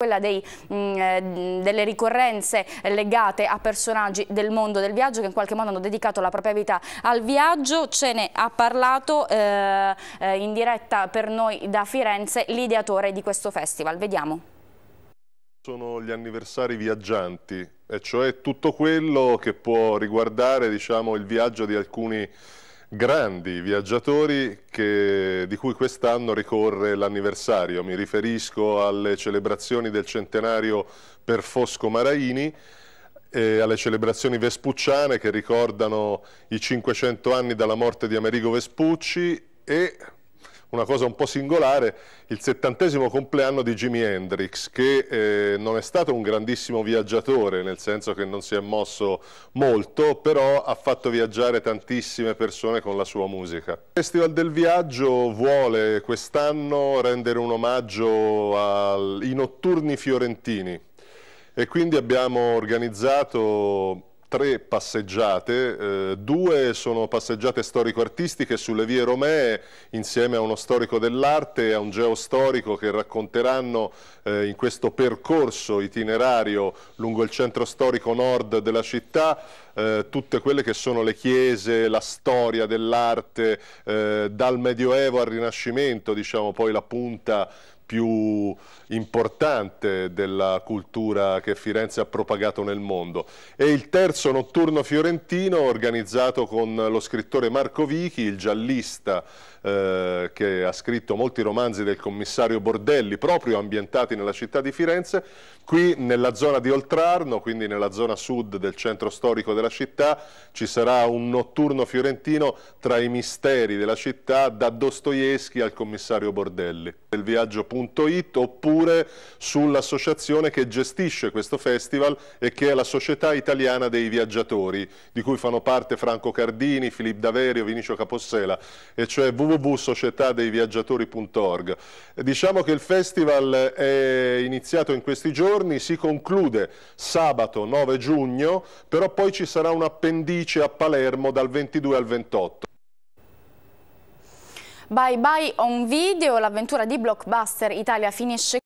quella dei, mh, eh, delle ricorrenze legate a personaggi del mondo del viaggio che in qualche modo hanno dedicato la propria vita al viaggio. Ce ne ha parlato eh, eh, in diretta per noi da Firenze l'ideatore di questo festival. Vediamo. Sono gli anniversari viaggianti, e cioè tutto quello che può riguardare diciamo, il viaggio di alcuni grandi viaggiatori che, di cui quest'anno ricorre l'anniversario. Mi riferisco alle celebrazioni del centenario per Fosco Maraini, e alle celebrazioni vespucciane che ricordano i 500 anni dalla morte di Amerigo Vespucci e una cosa un po' singolare, il settantesimo compleanno di Jimi Hendrix, che eh, non è stato un grandissimo viaggiatore, nel senso che non si è mosso molto, però ha fatto viaggiare tantissime persone con la sua musica. Il Festival del Viaggio vuole quest'anno rendere un omaggio ai notturni fiorentini e quindi abbiamo organizzato tre passeggiate, eh, due sono passeggiate storico-artistiche sulle vie romee insieme a uno storico dell'arte e a un geostorico che racconteranno eh, in questo percorso itinerario lungo il centro storico nord della città eh, tutte quelle che sono le chiese, la storia dell'arte eh, dal Medioevo al Rinascimento, diciamo poi la punta più importante della cultura che Firenze ha propagato nel mondo. E il terzo notturno fiorentino organizzato con lo scrittore Marco Vichi, il giallista eh, che ha scritto molti romanzi del commissario Bordelli, proprio ambientati nella città di Firenze, qui nella zona di Oltrarno, quindi nella zona sud del centro storico della città, ci sarà un notturno fiorentino tra i misteri della città da Dostoevsky al commissario Bordelli. Il viaggio.it oppure sull'associazione che gestisce questo festival e che è la Società Italiana dei Viaggiatori, di cui fanno parte Franco Cardini, Filippo Daverio, Vinicio Capossela, e cioè www www.societadeiviaggiatori.org. Diciamo che il festival è iniziato in questi giorni, si conclude sabato 9 giugno, però poi ci sarà un appendice a Palermo dal 22 al 28. Bye bye on video, l'avventura di Blockbuster Italia finisce